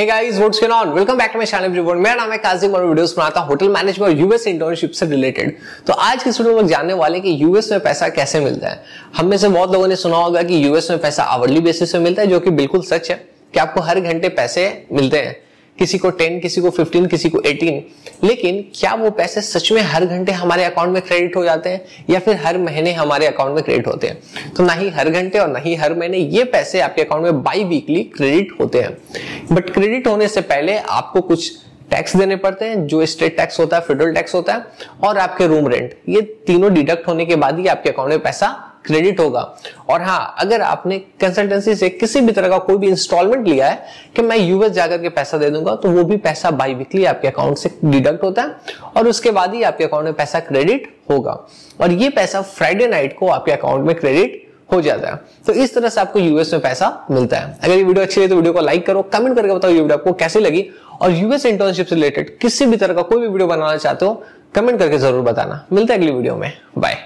Hey guys what's going on welcome back to my channel everyone मेरा नाम है काजिम और वीडियोस बनाता होटल मैनेजमेंट और यूएस इंटर्नशिप से रिलेटेड तो आज की वीडियो में जानने वाले हैं कि यूएस में पैसा कैसे मिलता है। हम में से बहुत लोगों ने सुना होगा कि यूएस में पैसा आवरली बेसिस पे मिलता है, जो कि बिल्कुल सच है कि आपको हर घंटे पैसे मिलते हैं। किसी को टेन किसी को फिफ्टीन किसी को एटीन लेकिन क्या वो पैसे सच में हर घंटे हमारे अकाउंट में क्रेडिट हो जाते हैं, या फिर हर महीने हमारे अकाउंट में क्रेडिट होते हैं? तो ना ही हर घंटे और ना ही हर महीने ये पैसे आपके अकाउंट में बाई वीकली क्रेडिट होते हैं। बट क्रेडिट होने से पहले आपको कुछ टैक्स देने पड़ते हैं, जो स्टेट टैक्स होता है फेडरल टैक्स होता है, और आपके रूम रेंट ये तीनों डिडक्ट होने के बाद ही आपके अकाउंट में पैसा क्रेडिट होगा। और हाँ अगर आपने कंसल्टेंसी से किसी भी तरह का कोई भी इंस्टॉलमेंट लिया है कि मैं यूएस जाकर के पैसा दे दूँगा तो वो भी पैसा बाई वीकली आपके अकाउंट से डिडक्ट होता है, और उसके बाद ही आपके अकाउंट में पैसा क्रेडिट होगा। और ये पैसा फ्राइडे नाइट को आपके अकाउंट में क्रेडिट हो जाता है। तो इस तरह से आपको यूएस में पैसा मिलता है। अगर ये वीडियो अच्छी है तो वीडियो को लाइक करो कमेंट करके बताओ ये वीडियो आपको कैसी लगी। और यूएस इंटर्नशिप से रिलेटेड किसी भी तरह का कोई भी वीडियो बनाना चाहते हो कमेंट करके ज़रूर बताना। मिलता है अगली वीडियो में। बाय